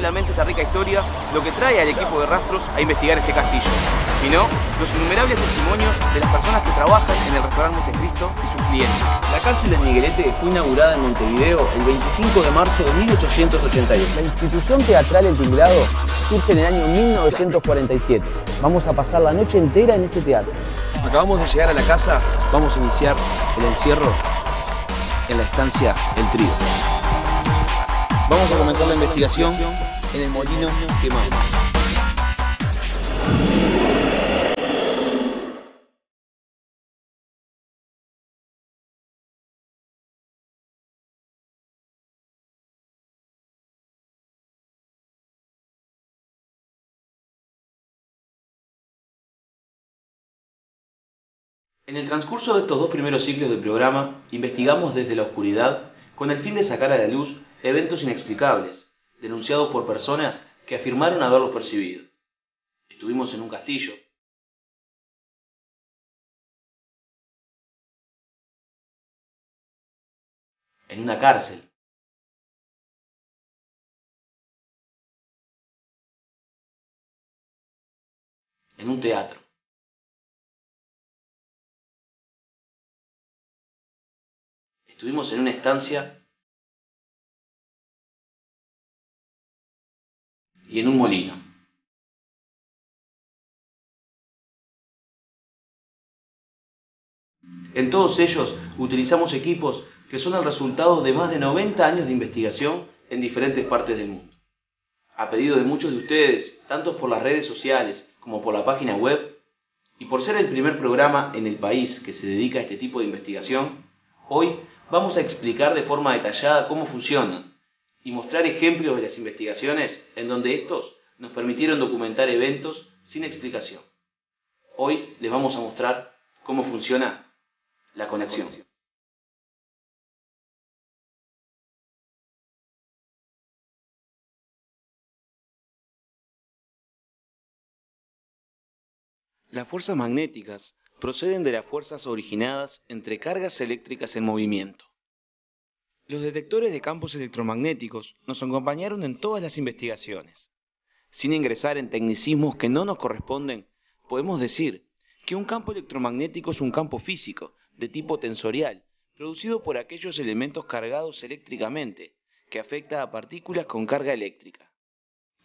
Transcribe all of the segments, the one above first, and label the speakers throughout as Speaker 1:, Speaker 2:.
Speaker 1: esta rica historia lo que trae al equipo de rastros a investigar este castillo, sino los innumerables testimonios de las personas que trabajan en el restaurante Montecristo y sus clientes.
Speaker 2: La cárcel de Miguelete fue inaugurada en Montevideo el 25 de marzo de 1881.
Speaker 3: La institución teatral El Tinglado surge en el año 1947. Vamos a pasar la noche entera en este teatro.
Speaker 2: Acabamos de llegar a la casa, vamos a iniciar el encierro en la estancia El Trío. Vamos a comenzar la investigación en el molino quemado.
Speaker 1: En el transcurso de estos dos primeros ciclos del programa, investigamos desde la oscuridad con el fin de sacar a la luz eventos inexplicables, denunciados por personas que afirmaron haberlos percibido. Estuvimos en un castillo, en una cárcel, en un teatro. Estuvimos en una estancia y en un molino. En todos ellos utilizamos equipos que son el resultado de más de 90 años de investigación en diferentes partes del mundo. A pedido de muchos de ustedes, tanto por las redes sociales como por la página web, y por ser el primer programa en el país que se dedica a este tipo de investigación, hoy vamos a explicar de forma detallada cómo funcionan y mostrar ejemplos de las investigaciones en donde estos nos permitieron documentar eventos sin explicación. Hoy les vamos a mostrar cómo funciona la conexión. Las fuerzas magnéticas proceden de las fuerzas originadas entre cargas eléctricas en movimiento. Los detectores de campos electromagnéticos nos acompañaron en todas las investigaciones. Sin ingresar en tecnicismos que no nos corresponden, podemos decir que un campo electromagnético es un campo físico, de tipo tensorial, producido por aquellos elementos cargados eléctricamente, que afecta a partículas con carga eléctrica.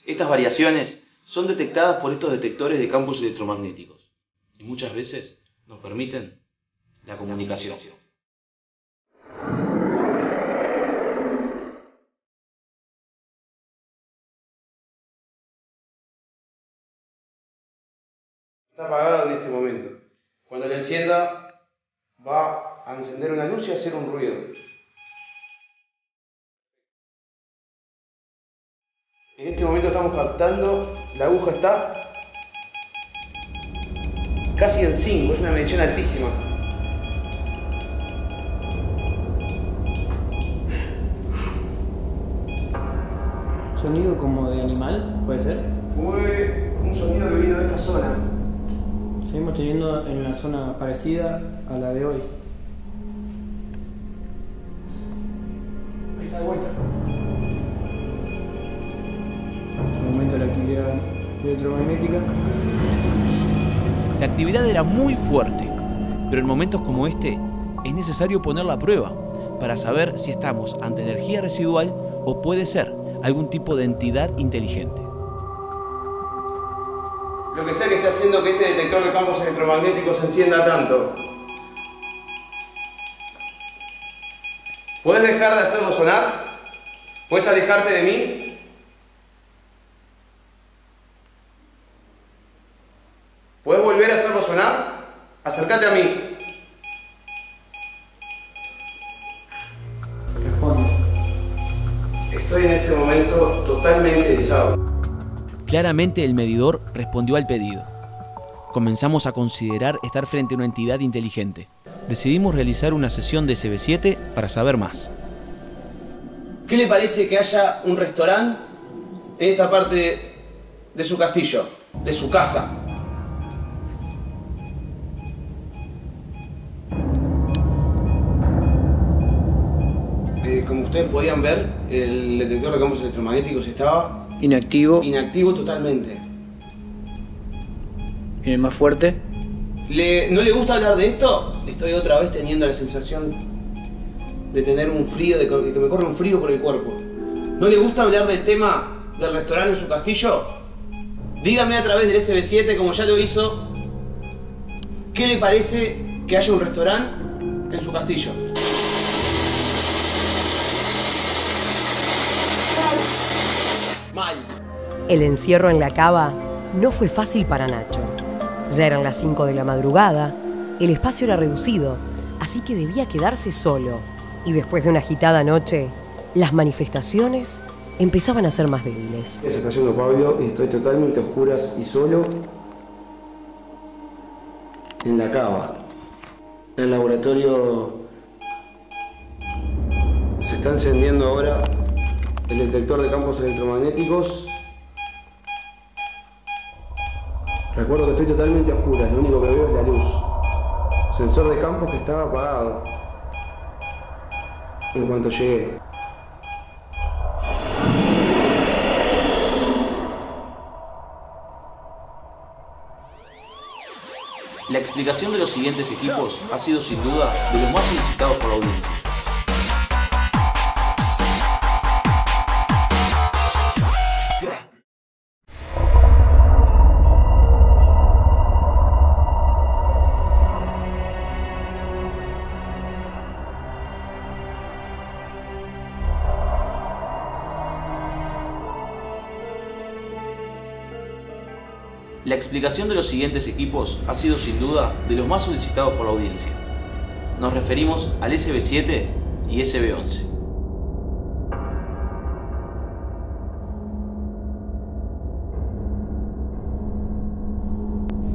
Speaker 1: Estas variaciones son detectadas por estos detectores de campos electromagnéticos y muchas veces nos permiten la comunicación.
Speaker 4: Está apagado en este momento. Cuando le encienda, va a encender una luz y hacer un ruido. En este momento estamos captando, la aguja está casi en 5, es una medición altísima.
Speaker 5: Sonido como de animal, puede ser.
Speaker 4: Fue un sonido que vino de esta zona.
Speaker 5: Seguimos teniendo en una zona parecida a la de hoy.
Speaker 4: Ahí está de vuelta.
Speaker 5: Aumento de la actividad electromagnética.
Speaker 6: La actividad era muy fuerte, pero en momentos como este es necesario ponerla a prueba para saber si estamos ante energía residual o puede ser algún tipo de entidad inteligente.
Speaker 4: Lo que sea que esté haciendo que este detector de campos electromagnéticos se encienda tanto. ¿Puedes dejar de hacerlo sonar? ¿Puedes alejarte de mí?
Speaker 6: Claramente el medidor respondió al pedido. Comenzamos a considerar estar frente a una entidad inteligente. Decidimos realizar una sesión de CB7 para saber más.
Speaker 4: ¿Qué le parece que haya un restaurante en esta parte de su castillo, de su casa? Eh, como ustedes podían ver, el detector de campos electromagnéticos estaba
Speaker 5: Inactivo.
Speaker 4: Inactivo totalmente.
Speaker 5: ¿Y el más fuerte?
Speaker 4: ¿Le- ¿No le gusta hablar de esto? Estoy otra vez teniendo la sensación de tener un frío, de que me corre un frío por el cuerpo. ¿No le gusta hablar del tema del restaurante en su castillo? Dígame a través del SB7, como ya lo hizo, ¿qué le parece que haya un restaurante en su castillo?
Speaker 7: El encierro en la cava no fue fácil para Nacho. Ya eran las 5 de la madrugada, el espacio era reducido, así que debía quedarse solo. Y después de una agitada noche, las manifestaciones empezaban a ser más débiles.
Speaker 4: Se está haciendo Pablo y estoy totalmente a oscuras y solo en la cava. El laboratorio se está encendiendo ahora el detector de campos electromagnéticos. Recuerdo que estoy totalmente a oscuras, lo único que veo es la luz. Sensor de campos que estaba apagado. En cuanto llegué.
Speaker 1: La explicación de los siguientes equipos ha sido sin duda de los más solicitados por la audiencia. Explicación de los siguientes equipos ha sido sin duda de los más solicitados por la audiencia. Nos referimos al SB7 y SB11.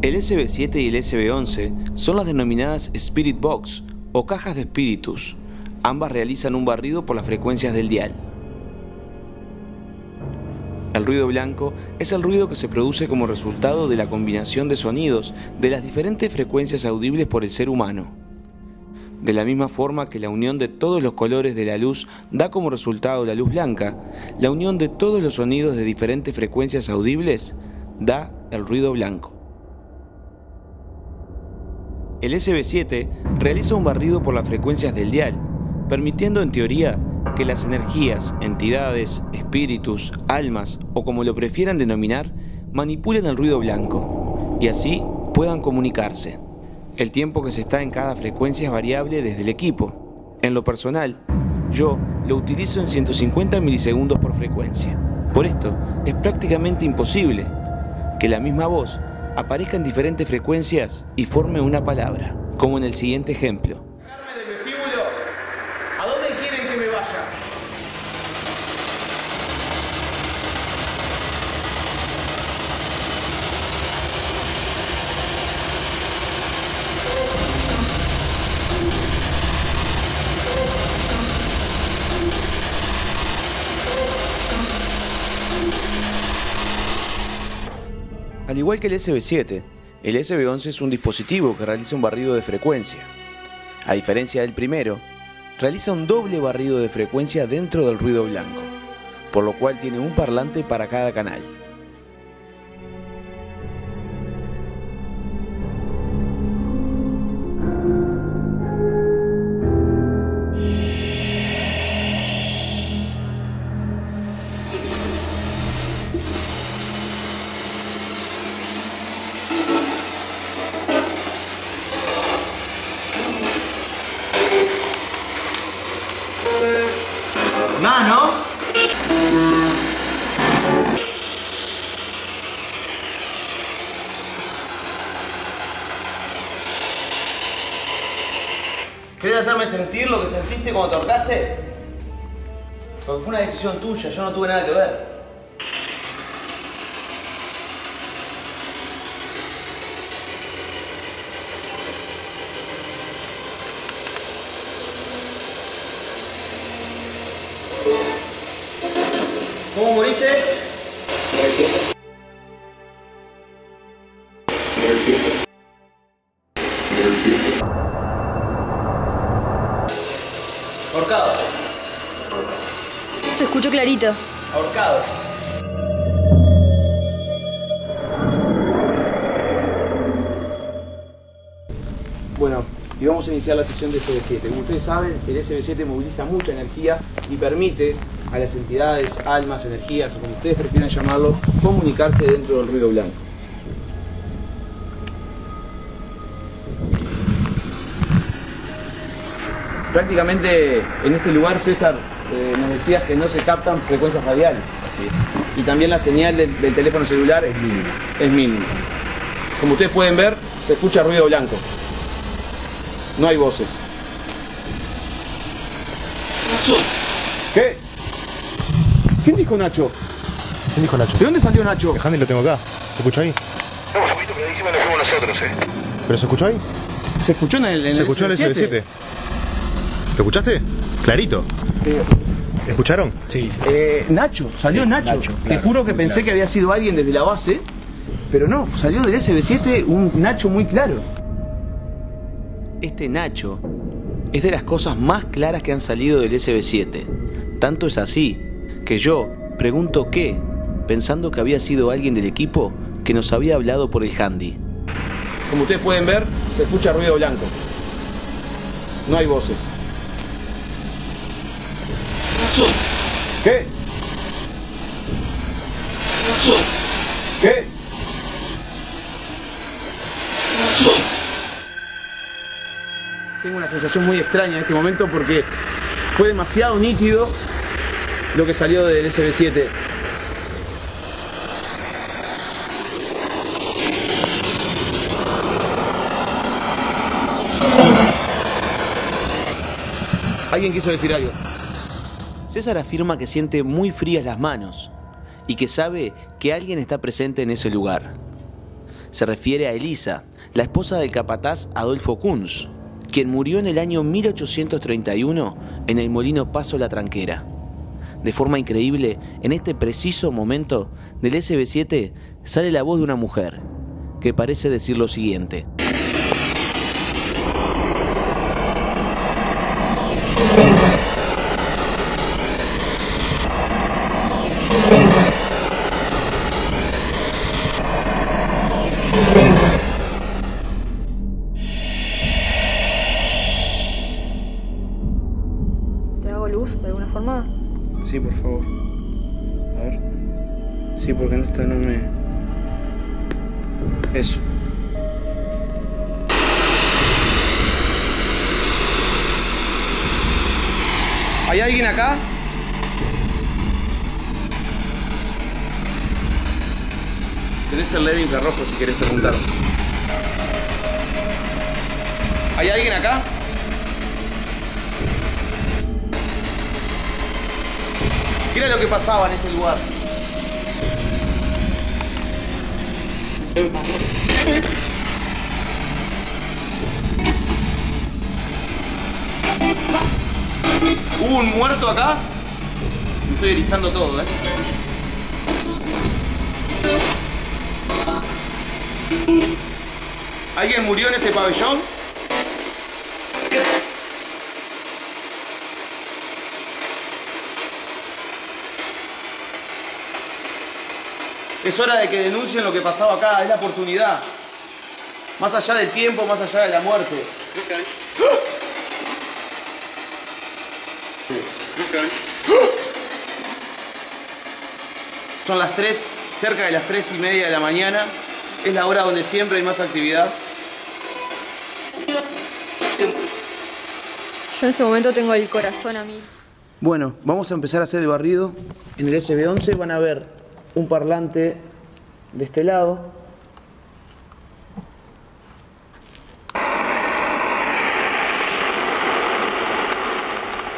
Speaker 1: El SB7 y el SB11 son las denominadas Spirit Box o cajas de espíritus. Ambas realizan un barrido por las frecuencias del dial. Ruido blanco es el ruido que se produce como resultado de la combinación de sonidos de las diferentes frecuencias audibles por el ser humano. De la misma forma que la unión de todos los colores de la luz da como resultado la luz blanca, la unión de todos los sonidos de diferentes frecuencias audibles da el ruido blanco. El SB7 realiza un barrido por las frecuencias del dial, permitiendo en teoría que las energías, entidades, espíritus, almas o como lo prefieran denominar, manipulen el ruido blanco y así puedan comunicarse. El tiempo que se está en cada frecuencia es variable desde el equipo. En lo personal, yo lo utilizo en 150 milisegundos por frecuencia. Por esto, es prácticamente imposible que la misma voz aparezca en diferentes frecuencias y forme una palabra, como en el siguiente ejemplo. Al igual que el SB7, el SB11 es un dispositivo que realiza un barrido de frecuencia. A diferencia del primero, realiza un doble barrido de frecuencia dentro del ruido blanco, por lo cual tiene un parlante para cada canal.
Speaker 4: No tuve nada que ver. ¿Cómo moriste?
Speaker 8: los escucho clarito.
Speaker 4: Ahorcados. Bueno, y vamos a iniciar la sesión de SB7. Como ustedes saben, el SB7 moviliza mucha energía y permite a las entidades, almas, energías, o como ustedes prefieran llamarlo, comunicarse dentro del ruido blanco. Prácticamente en este lugar, César, eh, decías que no se captan frecuencias radiales.
Speaker 9: Así es.
Speaker 4: Y también la señal del, del teléfono celular es mínima. Es mínima. Como ustedes pueden ver, se escucha ruido blanco. No hay voces. ¿Qué? ¿Quién dijo Nacho?
Speaker 10: ¿Quién dijo Nacho?
Speaker 4: ¿De dónde salió Nacho?
Speaker 10: El handy lo tengo acá. ¿Se escucha ahí?
Speaker 11: No, poquito, pero encima lo fuimos nosotros, eh.
Speaker 10: ¿Pero se escuchó ahí?
Speaker 4: ¿Se escuchó en el, en
Speaker 10: ¿Se escuchó en el SB7? ¿Lo escuchaste? Clarito. ¿Escucharon?
Speaker 9: Sí.
Speaker 4: Eh, Nacho, salió
Speaker 9: Sí,
Speaker 4: Nacho.
Speaker 9: Nacho,
Speaker 4: Te juro que pensé
Speaker 9: claro.
Speaker 4: que había sido alguien desde la base, pero no, salió del SB7 un Nacho muy claro.
Speaker 1: Este Nacho es de las cosas más claras que han salido del SB7. Tanto es así que yo pregunto qué, pensando que había sido alguien del equipo que nos había hablado por el handy.
Speaker 4: Como ustedes pueden ver, se escucha ruido blanco. No hay voces. ¿Qué? ¿Qué? Tengo una sensación muy extraña en este momento porque fue demasiado nítido lo que salió del SB7. Alguien quiso decir algo.
Speaker 1: César afirma que siente muy frías las manos y que sabe que alguien está presente en ese lugar. Se refiere a Elisa, la esposa del capataz Adolfo Kunz, quien murió en el año 1831 en el molino Paso La Tranquera. De forma increíble, en este preciso momento del SB7 sale la voz de una mujer, que parece decir lo siguiente.
Speaker 4: Favor. A ver. Sí, porque en esta no me. Eso. ¿Hay alguien acá? Tenés el LED infrarrojo si querés preguntar. ¿Hay alguien acá? Era lo que pasaba en este lugar? ¿Hubo un muerto acá? Me estoy erizando todo, ¿eh? ¿Alguien murió en este pabellón? Es hora de que denuncien lo que pasaba acá, es la oportunidad. Más allá del tiempo, más allá de la muerte. Son las 3, cerca de las 3 y media de la mañana. Es la hora donde siempre hay más actividad.
Speaker 8: Yo en este momento tengo el corazón a mí.
Speaker 4: Bueno, vamos a empezar a hacer el barrido. En el SB11 van a ver un parlante de este lado.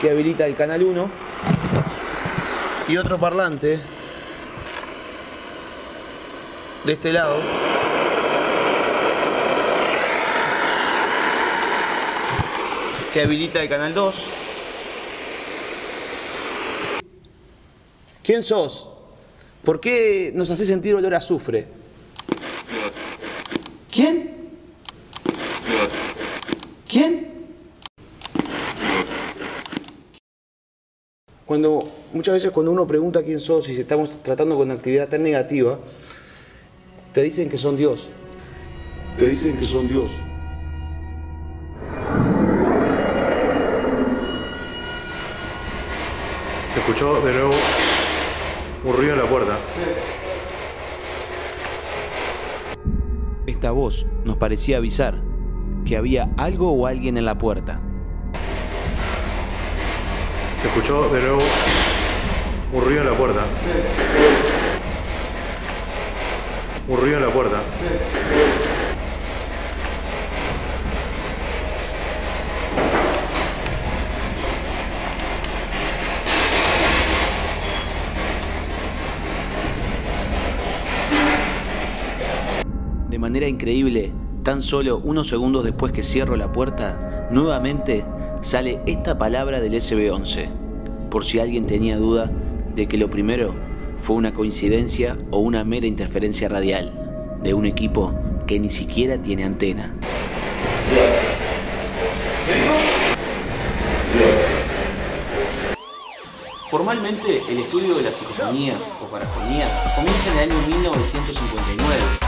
Speaker 4: Que habilita el canal 1. Y otro parlante de este lado. Que habilita el canal 2. ¿Quién sos? ¿Por qué nos hace sentir olor a azufre? ¿Quién? ¿Quién? Cuando muchas veces cuando uno pregunta quién sos y si estamos tratando con actividad tan negativa, te dicen que son Dios.
Speaker 12: Te dicen que son Dios.
Speaker 10: Se escuchó de nuevo un ruido en la puerta.
Speaker 1: Esta voz nos parecía avisar que había algo o alguien en la puerta.
Speaker 10: Se escuchó de nuevo un ruido en la puerta. Un ruido en la puerta.
Speaker 1: Manera increíble, tan solo unos segundos después que cierro la puerta, nuevamente sale esta palabra del SB11, por si alguien tenía duda de que lo primero fue una coincidencia o una mera interferencia radial de un equipo que ni siquiera tiene antena. Formalmente, el estudio de las psicofonías o parafonías comienza en el año 1959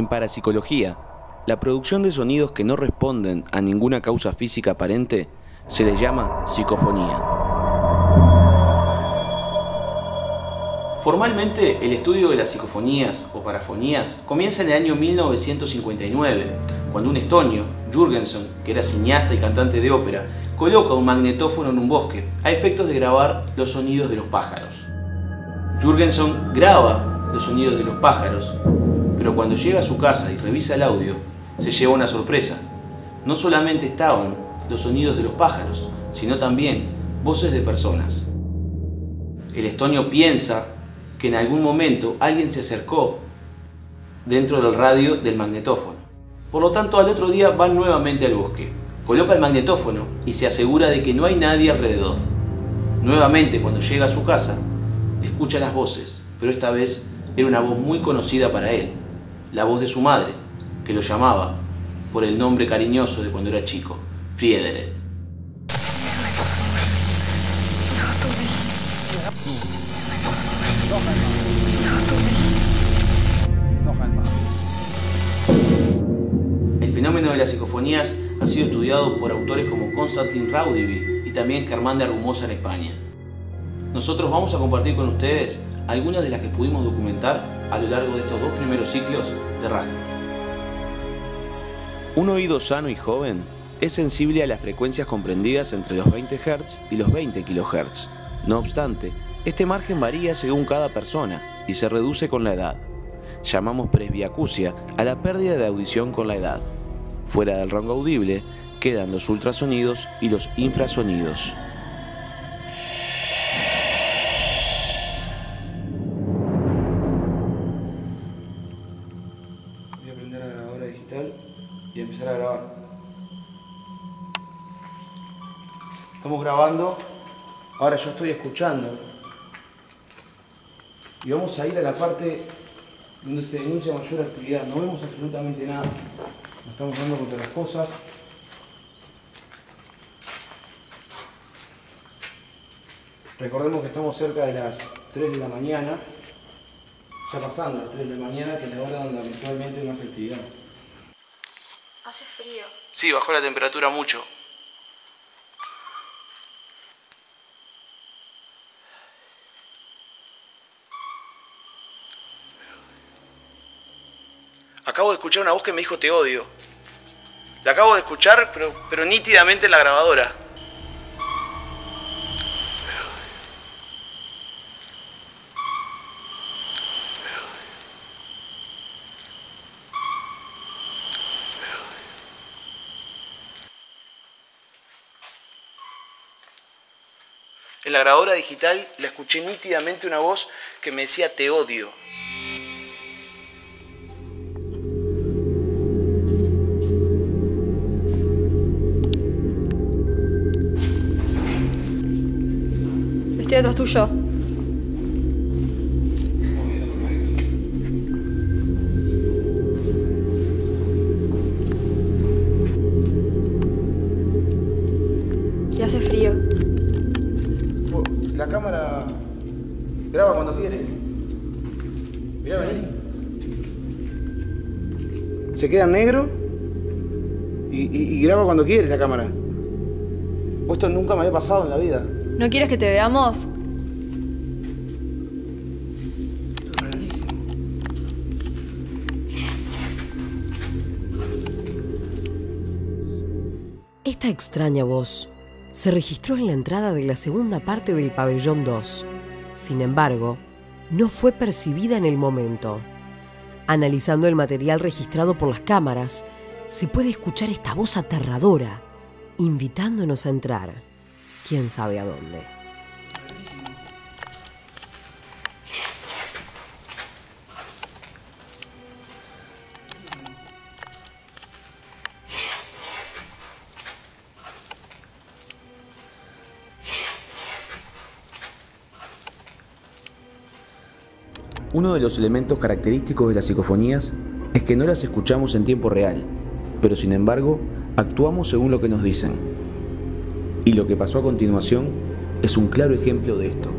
Speaker 1: En parapsicología, la producción de sonidos que no responden a ninguna causa física aparente se le llama psicofonía. Formalmente, el estudio de las psicofonías o parafonías comienza en el año 1959, cuando un estonio, Jürgensen, que era cineasta y cantante de ópera, coloca un magnetófono en un bosque a efectos de grabar los sonidos de los pájaros. Jürgensen graba los sonidos de los pájaros, pero cuando llega a su casa y revisa el audio, se lleva una sorpresa. No solamente estaban los sonidos de los pájaros, sino también voces de personas. El estonio piensa que en algún momento alguien se acercó dentro del radio del magnetófono. Por lo tanto, al otro día va nuevamente al bosque, coloca el magnetófono y se asegura de que no hay nadie alrededor. Nuevamente, cuando llega a su casa, escucha las voces, pero esta vez era una voz muy conocida para él, la voz de su madre, que lo llamaba por el nombre cariñoso de cuando era chico, Friedrich. El fenómeno de las psicofonías ha sido estudiado por autores como Konstantin Raudivi y también Germán de Argumosa en España. Nosotros vamos a compartir con ustedes algunas de las que pudimos documentar a lo largo de estos dos primeros ciclos de rastros. Un oído sano y joven es sensible a las frecuencias comprendidas entre los 20 Hz y los 20 kHz. No obstante, este margen varía según cada persona y se reduce con la edad. Llamamos presbiacusia a la pérdida de audición con la edad. Fuera del rango audible quedan los ultrasonidos y los infrasonidos.
Speaker 4: Grabando, ahora yo estoy escuchando. Y vamos a ir a la parte donde se denuncia mayor actividad. No vemos absolutamente nada. Nos estamos dando contra las cosas. Recordemos que estamos cerca de las 3 de la mañana, ya pasando las 3 de la mañana, que es la hora donde habitualmente hay más actividad.
Speaker 8: Hace frío.
Speaker 1: Sí, bajó la temperatura mucho. Acabo de escuchar una voz que me dijo te odio. La acabo de escuchar, pero, pero nítidamente en la grabadora. En la grabadora digital la escuché nítidamente una voz que me decía te odio.
Speaker 8: Atrás tuyo. Y hace frío.
Speaker 4: La cámara graba cuando quiere. Mirá, vení. Se queda negro y, y- graba cuando quiere la cámara. Esto nunca me había pasado en la vida.
Speaker 8: ¿No quieres que te veamos?
Speaker 7: Esta extraña voz se registró en la entrada de la segunda parte del pabellón 2. Sin embargo, no fue percibida en el momento. Analizando el material registrado por las cámaras, se puede escuchar esta voz aterradora, invitándonos a entrar. ¿Quién sabe a dónde?
Speaker 1: Uno de los elementos característicos de las psicofonías es que no las escuchamos en tiempo real, pero sin embargo actuamos según lo que nos dicen. Y lo que pasó a continuación es un claro ejemplo de esto.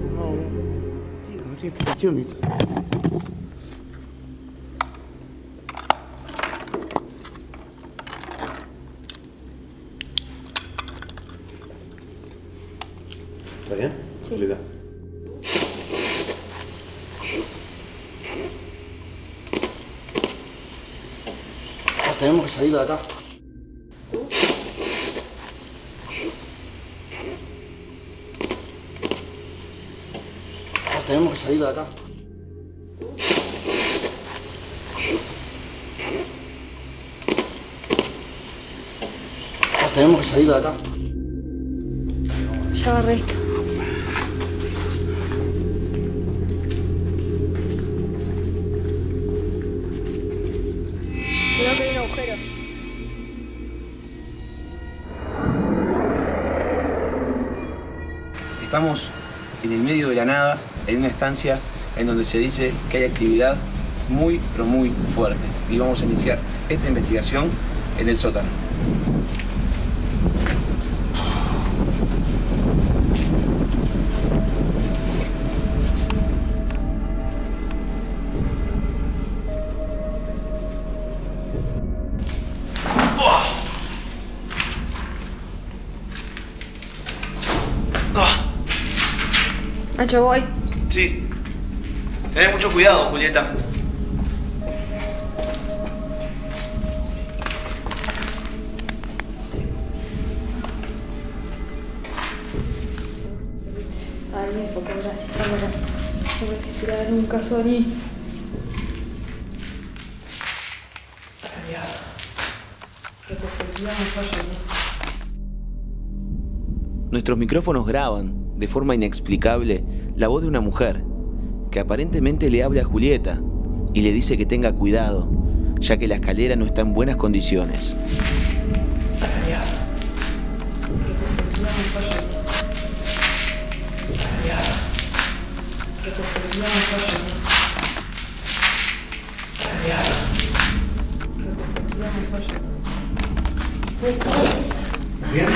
Speaker 10: ¿Está bien?
Speaker 4: Ah, tenemos que salir de acá. Salir de acá. Tenemos que salir de acá.
Speaker 8: Ya agarré esto. Que hay un agujero.
Speaker 13: Estamos en el medio de la nada, en una estancia en donde se dice que hay actividad muy, pero muy fuerte. Y vamos a iniciar esta investigación en el sótano.
Speaker 8: Nacho, voy.
Speaker 13: Sí. Tened mucho cuidado, Julieta.
Speaker 8: Ay, porque gracias, cámara. No voy a respirar nunca, Sony.
Speaker 1: Nuestros micrófonos graban, de forma inexplicable, la voz de una mujer, que aparentemente le habla a Julieta y le dice que tenga cuidado, ya que la escalera no está en buenas condiciones.
Speaker 8: ¿Bien?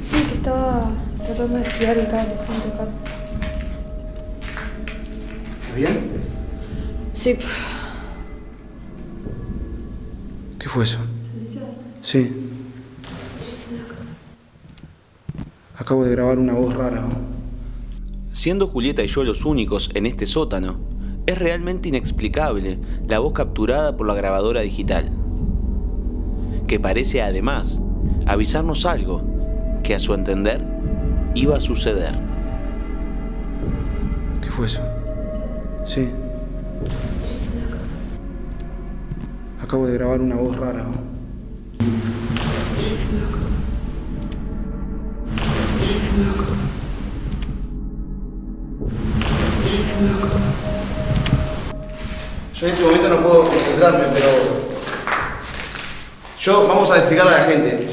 Speaker 8: Sí, que estaba tratando de espiar el cable sin tocar.
Speaker 4: ¿Está bien?
Speaker 8: Sí.
Speaker 4: ¿Qué fue eso? Sí. Acabo de grabar una voz rara. ¿no?
Speaker 1: Siendo Julieta y yo los únicos en este sótano, es realmente inexplicable la voz capturada por la grabadora digital, que parece además avisarnos algo que a su entender iba a suceder.
Speaker 4: ¿Qué fue eso? Sí. Acabo de grabar una voz rara. Yo en este momento no puedo concentrarme, pero yo vamos a explicarle a la gente.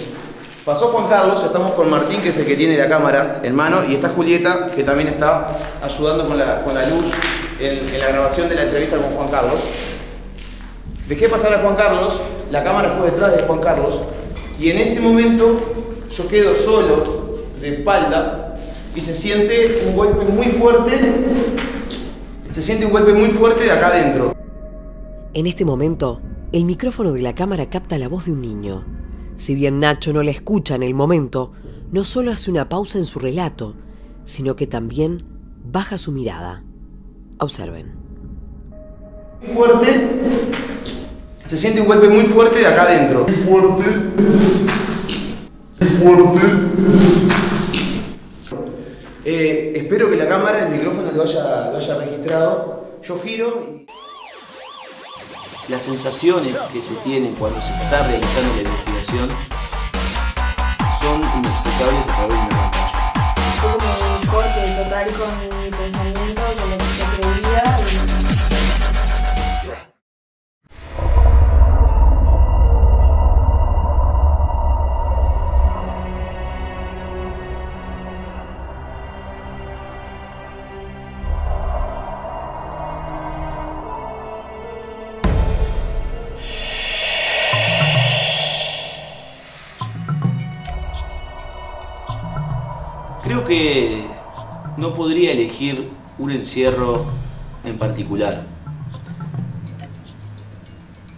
Speaker 4: Pasó Juan Carlos, estamos con Martín, que es el que tiene la cámara en mano, y está Julieta, que también está ayudando con la, con la luz en, la grabación de la entrevista con Juan Carlos. Dejé pasar a Juan Carlos, la cámara fue detrás de Juan Carlos, y en ese momento yo quedo solo, de espalda, y se siente un golpe muy fuerte, se siente un golpe muy fuerte de acá adentro.
Speaker 7: En este momento, el micrófono de la cámara capta la voz de un niño. Si bien Nacho no la escucha en el momento, no solo hace una pausa en su relato, sino que también baja su mirada. Observen.
Speaker 4: Fuerte, se siente un golpe muy fuerte de acá adentro. Muy fuerte, muy fuerte. Eh, espero que la cámara, el micrófono lo haya, lo haya registrado. Yo giro y...
Speaker 1: Las sensaciones que se tienen cuando se está realizando la investigación son inexplicables a través de una pantalla.
Speaker 8: Fue como un corte total con mi que
Speaker 1: no podría elegir un encierro en particular.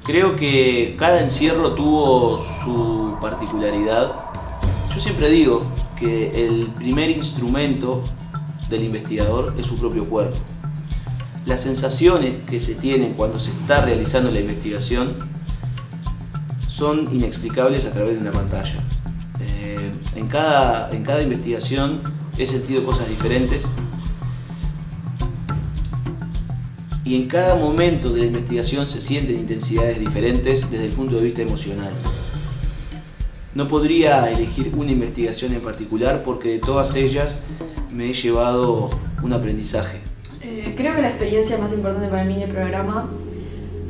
Speaker 1: Creo que cada encierro tuvo su particularidad. Yo siempre digo que el primer instrumento del investigador es su propio cuerpo. Las sensaciones que se tienen cuando se está realizando la investigación son inexplicables a través de una pantalla. Eh, en, cada, en cada investigación he sentido cosas diferentes y en cada momento de la investigación se sienten intensidades diferentes desde el punto de vista emocional. No podría elegir una investigación en particular porque de todas ellas me he llevado un aprendizaje.
Speaker 8: Eh, creo que la experiencia más importante para mí en el programa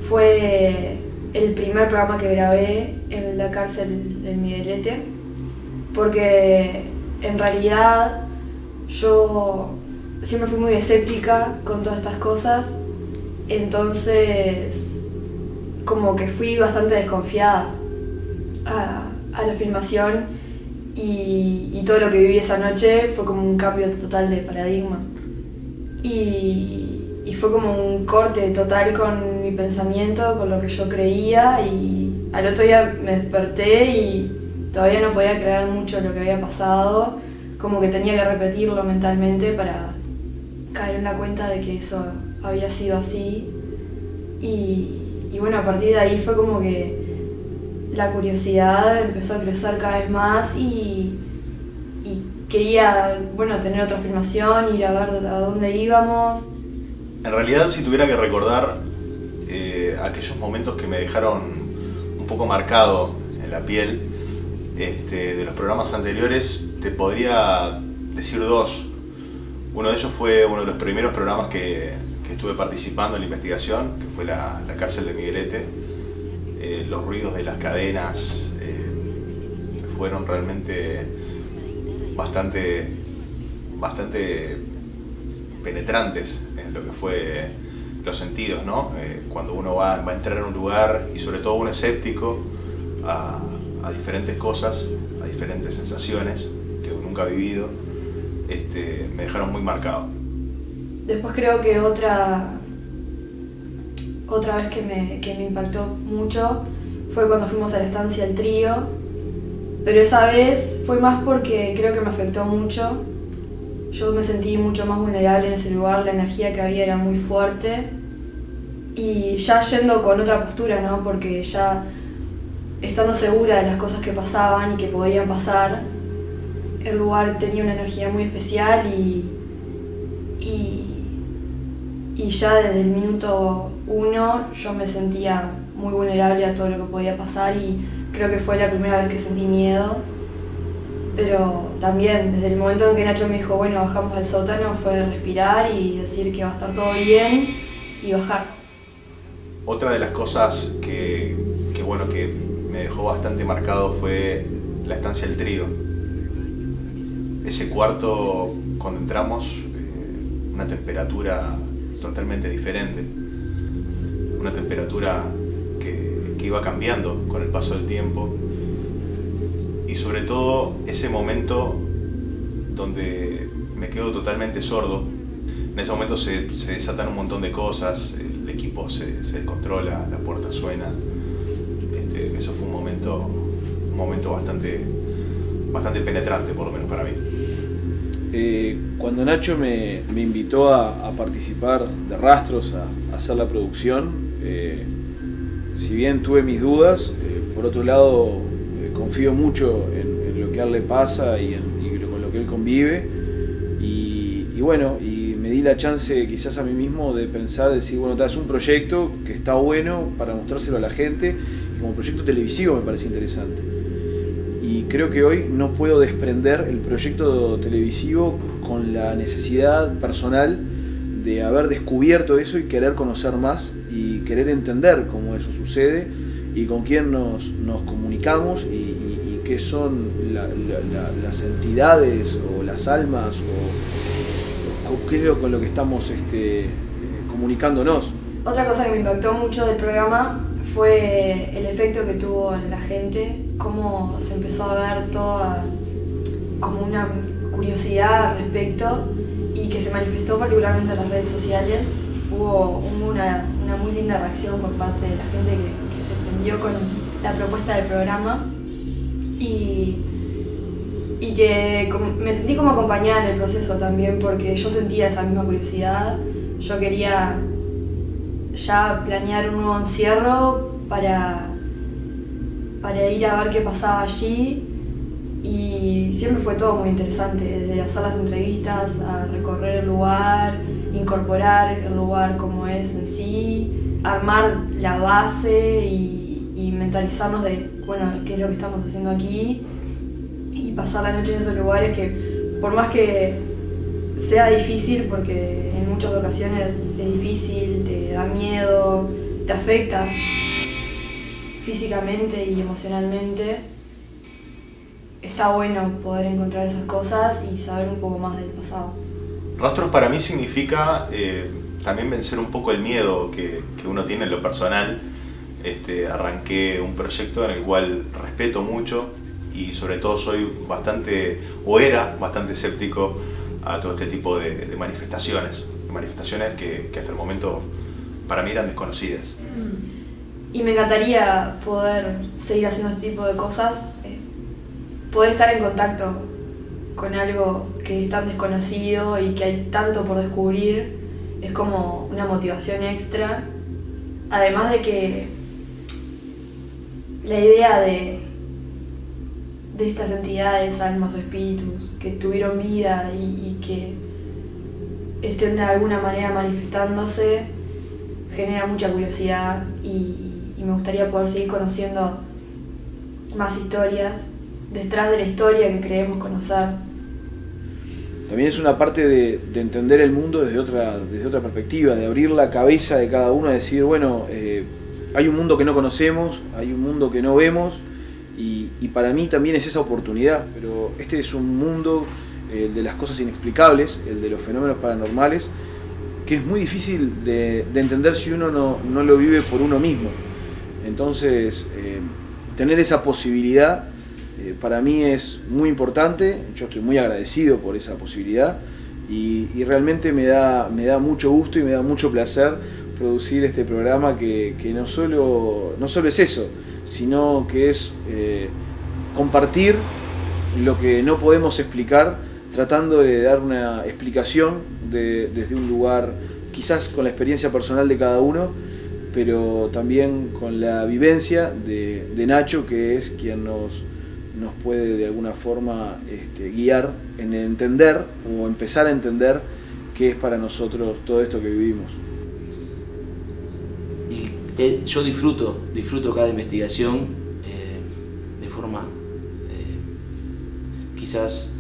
Speaker 8: fue el primer programa que grabé en la cárcel del Miguelete, porque en realidad yo siempre fui muy escéptica con todas estas cosas, entonces como que fui bastante desconfiada a, la filmación y, todo lo que viví esa noche fue como un cambio total de paradigma. Y fue como un corte total con mi pensamiento, con lo que yo creía y al otro día me desperté y todavía no podía creer mucho lo que había pasado, como que tenía que repetirlo mentalmente para caer en la cuenta de que eso había sido así. Y, bueno, a partir de ahí fue como que la curiosidad empezó a crecer cada vez más y, y quería, bueno, tener otra filmación, ir a ver a dónde íbamos.
Speaker 10: En realidad, si tuviera que recordar eh, aquellos momentos que me dejaron un poco marcado en la piel este, de los programas anteriores, te podría decir dos. Uno de ellos fue uno de los primeros programas que, estuve participando en la investigación, que fue la, cárcel de Miguelete. Eh, los ruidos de las cadenas eh, fueron realmente bastante, bastante penetrantes en lo que fue los sentidos, ¿no? Eh, cuando uno va, a entrar en un lugar y sobre todo uno escéptico a, a diferentes cosas, a diferentes sensaciones nunca vivido, este, me dejaron muy marcado.
Speaker 8: Después creo que otra, otra vez que me, que me impactó mucho fue cuando fuimos a la estancia El Trío, pero esa vez fue más porque creo que me afectó mucho. Yo me sentí mucho más vulnerable en ese lugar, la energía que había era muy fuerte y ya yendo con otra postura, ¿no? Porque ya estando segura de las cosas que pasaban y que podían pasar, el lugar tenía una energía muy especial y, y, y ya desde el minuto uno yo me sentía muy vulnerable a todo lo que podía pasar y creo que fue la primera vez que sentí miedo. Pero también desde el momento en que Nacho me dijo, bueno, bajamos al sótano, fue respirar y decir que va a estar todo bien y bajar.
Speaker 10: Otra de las cosas que, que bueno, que me dejó bastante marcado fue la estancia del trío. Ese cuarto, cuando entramos, eh, una temperatura totalmente diferente, una temperatura que, iba cambiando con el paso del tiempo y sobre todo ese momento donde me quedo totalmente sordo. En ese momento se, desatan un montón de cosas, el equipo se, se descontrola, la puerta suena. Este, eso fue un momento, un momento bastante, bastante penetrante, por lo menos para mí.
Speaker 14: Eh, cuando Nacho me, me invitó a, a, participar de Rastros, a, a hacer la producción, eh, si bien tuve mis dudas, eh, por otro lado confío mucho en, lo que a él le pasa y, en, con lo que él convive. Y, bueno, y me di la chance quizás a mí mismo de pensar, decir, bueno, es un proyecto que está bueno para mostrárselo a la gente y como proyecto televisivo me parece interesante creo que hoy no puedo desprender el proyecto televisivo con la necesidad personal de haber descubierto eso y querer conocer más y querer entender cómo eso sucede y con quién nos, nos comunicamos y, qué son la, la, las entidades o las almas o, o lo con lo que estamos este, comunicándonos.
Speaker 8: Otra cosa que me impactó mucho del programa fue el efecto que tuvo en la gente, cómo se empezó a ver toda como una curiosidad al respecto y que se manifestó particularmente en las redes sociales. Hubo una, muy linda reacción por parte de la gente que, que, se prendió con la propuesta del programa y, y que me sentí como acompañada en el proceso también porque yo sentía esa misma curiosidad. Yo quería ya planear un nuevo encierro para, para ir a ver qué pasaba allí. Y siempre fue todo muy interesante, desde hacer las entrevistas a recorrer el lugar, incorporar el lugar como es en sí, armar la base y, y mentalizarnos de, bueno, qué es lo que estamos haciendo aquí. Y pasar la noche en esos lugares que por más que sea difícil, porque en muchas ocasiones es difícil, te da miedo, te afecta físicamente y emocionalmente, está bueno poder encontrar esas cosas y saber un poco más del pasado.
Speaker 10: Rastros para mí significa eh, también vencer un poco el miedo que, que uno tiene en lo personal. Este, arranqué un proyecto en el cual respeto mucho y sobre todo soy bastante, o era bastante escéptico a todo este tipo de, manifestaciones, manifestaciones que, hasta el momento para mí eran desconocidas.
Speaker 8: Y me encantaría poder seguir haciendo este tipo de cosas, eh, poder estar en contacto con algo que es tan desconocido y que hay tanto por descubrir, es como una motivación extra. Además de que la idea de, de estas entidades, almas o espíritus, que tuvieron vida y, que estén de alguna manera manifestándose genera mucha curiosidad y, me gustaría poder seguir conociendo más historias detrás de la historia que creemos conocer.
Speaker 14: También es una parte de, de entender el mundo desde otra, desde otra perspectiva, de abrir la cabeza de cada uno, a decir, bueno, eh, hay un mundo que no conocemos, hay un mundo que no vemos, y, para mí también es esa oportunidad, pero este es un mundo, el de las cosas inexplicables, el de los fenómenos paranormales, que es muy difícil de, de entender si uno no, no, lo vive por uno mismo. Entonces, eh, tener esa posibilidad eh, para mí es muy importante, yo estoy muy agradecido por esa posibilidad y, y, realmente me da, me da mucho gusto y me da mucho placer producir este programa que, que no, solo, no solo es eso, sino que es eh, compartir lo que no podemos explicar, tratando de dar una explicación de, desde un lugar, quizás con la experiencia personal de cada uno, pero también con la vivencia de, de Nacho, que es quien nos, nos puede de alguna forma este, guiar en entender o empezar a entender qué es para nosotros todo esto que vivimos.
Speaker 1: Y yo disfruto, disfruto cada investigación eh, de forma eh, quizás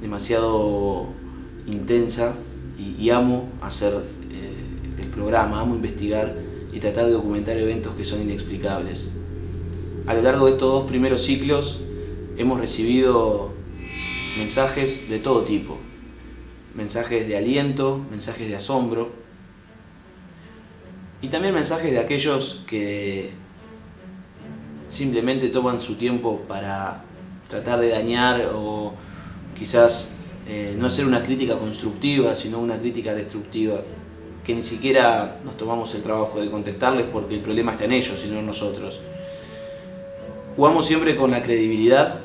Speaker 1: demasiado intensa y, y amo hacer eh, el programa, amo investigar y tratar de documentar eventos que son inexplicables. A lo largo de estos dos primeros ciclos hemos recibido mensajes de todo tipo, mensajes de aliento, mensajes de asombro y también mensajes de aquellos que simplemente toman su tiempo para tratar de dañar o quizás eh, no hacer una crítica constructiva, sino una crítica destructiva, que ni siquiera nos tomamos el trabajo de contestarles porque el problema está en ellos y no en nosotros. Jugamos siempre con la credibilidad,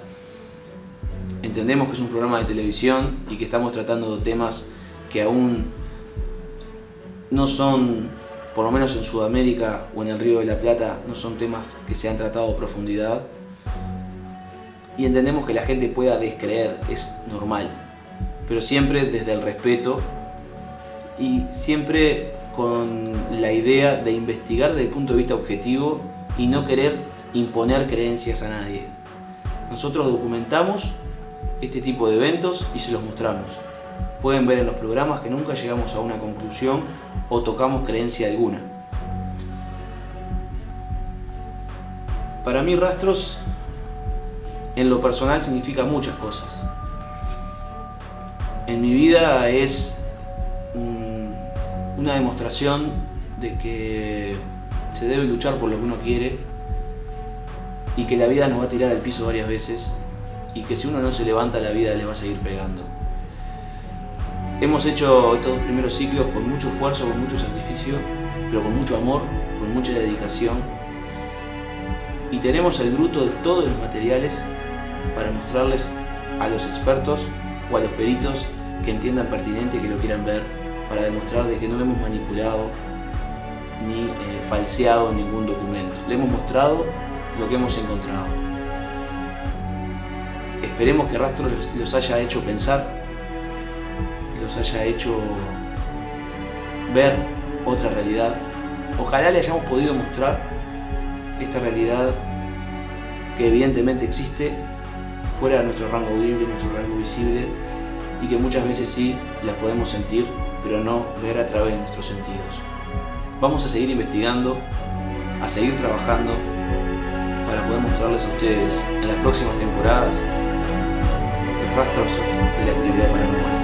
Speaker 1: entendemos que es un programa de televisión y que estamos tratando de temas que aún no son, por lo menos en Sudamérica o en el Río de la Plata, no son temas que se han tratado a profundidad. Y entendemos que la gente pueda descreer, es normal, pero siempre desde el respeto y siempre con la idea de investigar desde el punto de vista objetivo y no querer imponer creencias a nadie. Nosotros documentamos este tipo de eventos y se los mostramos. Pueden ver en los programas que nunca llegamos a una conclusión o tocamos creencia alguna. Para mí rastros en lo personal significa muchas cosas. En mi vida es una demostración de que se debe luchar por lo que uno quiere y que la vida nos va a tirar al piso varias veces y que si uno no se levanta la vida le va a seguir pegando. Hemos hecho estos dos primeros ciclos con mucho esfuerzo, con mucho sacrificio, pero con mucho amor, con mucha dedicación. Y tenemos el bruto de todos los materiales para mostrarles a los expertos o a los peritos que entiendan pertinente y que lo quieran ver, para demostrar de que no hemos manipulado ni eh, falseado ningún documento. Le hemos mostrado lo que hemos encontrado. Esperemos que Rastro los, haya hecho pensar, los haya hecho ver otra realidad. Ojalá le hayamos podido mostrar esta realidad que evidentemente existe fuera de nuestro rango audible, nuestro rango visible y que muchas veces sí la podemos sentir, pero no ver a través de nuestros sentidos. Vamos a seguir investigando, a seguir trabajando para poder mostrarles a ustedes en las próximas temporadas los rastros de la actividad paranormal.